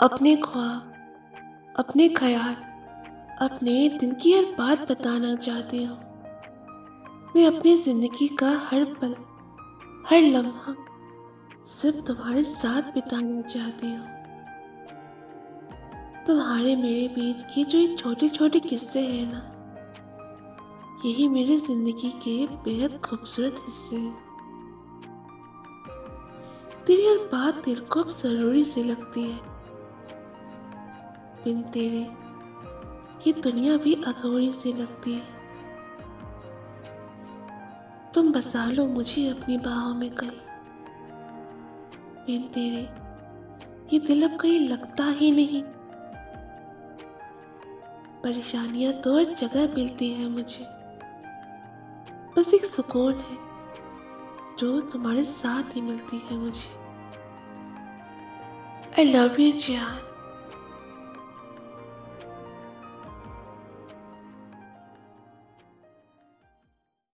अपने ख्वाब, अपने ख्याल, अपने दिल की हर बात बताना चाहती हूँ। मैं अपनी ज़िंदगी का हर पल, हर लम्हा सिर्फ़ तुम्हारे साथ बिताना चाहती हूँ। तुम्हारे मेरे बीच की जो ये छोटे छोटे किस्से हैं ना, यही मेरी ज़िंदगी के बेहद खूबसूरत हिस्से हैं। तेरी हर बात दिल को अब ज़रूरी सी लगती है। बिन तेरे। ये दुनिया भी अधूरी सी लगती तुम बसा लो मुझे अपनी बाहों में कहीं। बिन तेरे, ये दिल अब कहीं लगता ही नहीं। परेशानियाँ तो हर जगह मिलती है मुझे। बस एक सुकून है, जो तुम्हारे साथ ही मिलती है मुझे। आई लव यू जान